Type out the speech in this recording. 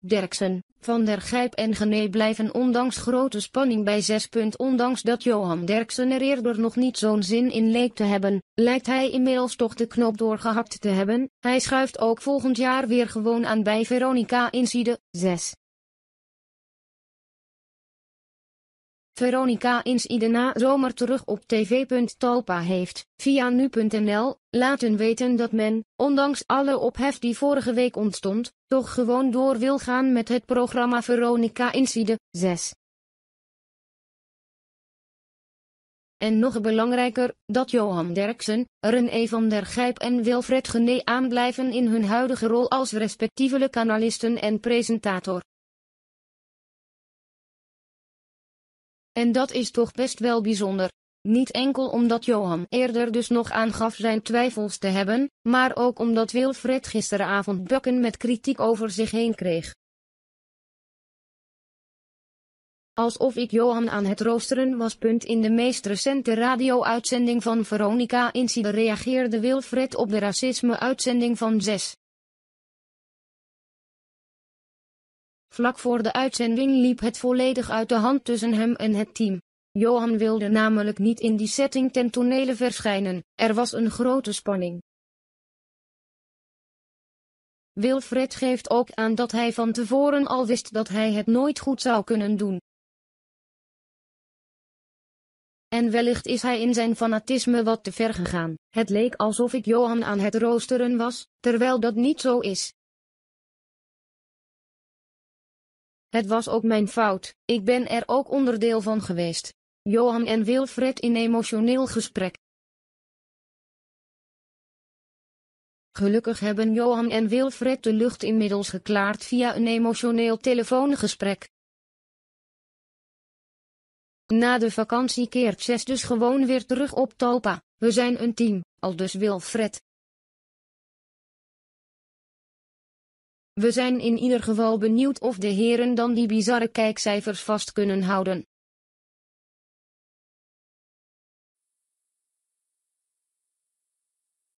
Derksen, Van der Gijp en Gené blijven ondanks grote spanning bij 6 punt. Ondanks dat Johan Derksen er eerder nog niet zo'n zin in leek te hebben, lijkt hij inmiddels toch de knop doorgehakt te hebben. Hij schuift ook volgend jaar weer gewoon aan bij Veronica Inside, 6. Veronica Inside na zomer terug op tv. Talpa heeft, via nu.nl, laten weten dat men, ondanks alle ophef die vorige week ontstond, toch gewoon door wil gaan met het programma Veronica Inside, 6. En nog belangrijker, dat Johan Derksen, René van der Gijp en Wilfred Gené aanblijven in hun huidige rol als respectievelijk analisten en presentator. En dat is toch best wel bijzonder. Niet enkel omdat Johan eerder dus nog aangaf zijn twijfels te hebben, maar ook omdat Wilfred gisteravond bukken met kritiek over zich heen kreeg. Alsof ik Johan aan het roosteren was. In de meest recente radio-uitzending van Veronica Inside reageerde Wilfred op de racisme-uitzending van 6. Vlak voor de uitzending liep het volledig uit de hand tussen hem en het team. Johan wilde namelijk niet in die setting ten tonele verschijnen, er was een grote spanning. Wilfred geeft ook aan dat hij van tevoren al wist dat hij het nooit goed zou kunnen doen. En wellicht is hij in zijn fanatisme wat te ver gegaan. Het leek alsof ik Johan aan het roosteren was, terwijl dat niet zo is. Het was ook mijn fout, ik ben er ook onderdeel van geweest. Johan en Wilfred in emotioneel gesprek. Gelukkig hebben Johan en Wilfred de lucht inmiddels geklaard via een emotioneel telefoongesprek. Na de vakantie keert Jess dus gewoon weer terug op Talpa. We zijn een team, al dus Wilfred. We zijn in ieder geval benieuwd of de heren dan die bizarre kijkcijfers vast kunnen houden.